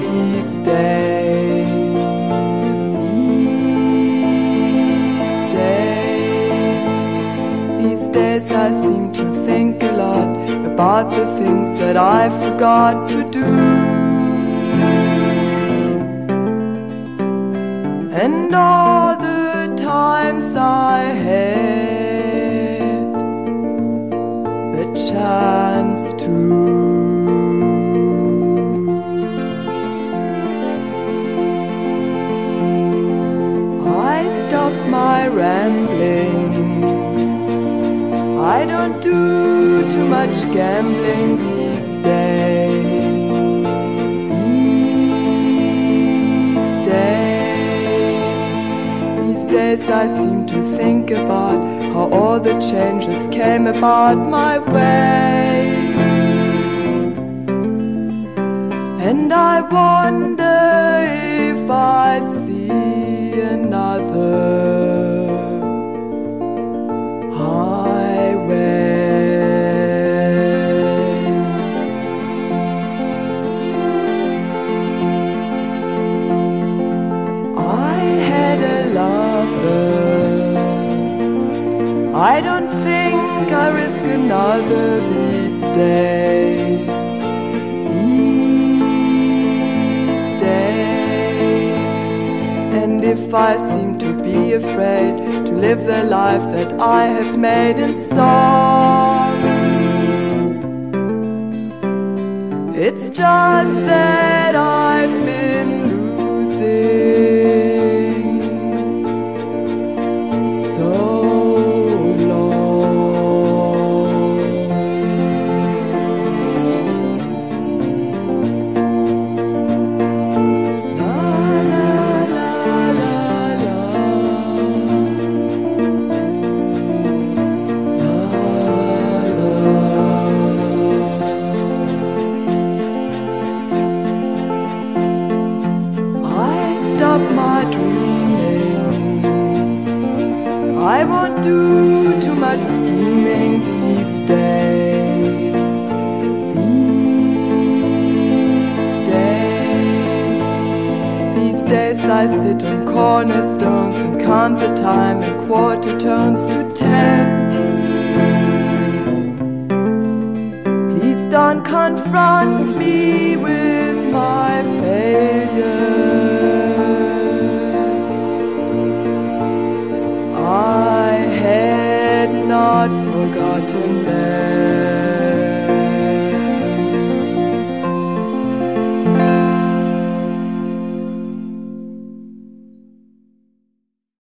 These days, these days, these days I seem to think a lot about the things that I forgot to do. And all the times I I stopped my rambling. I don't do too much gambling these days. These days, these days I seem to think about how all the changes came about my way. And I wonder if I'd see another highway. I had a lover. I don't think I risk another these days. And if I seem to be afraid to live the life that I have made in Won't do too much scheming these days. These days, these days I sit on cornerstones and count the time in quarter tones to ten. Please don't confront me with my. God to bear.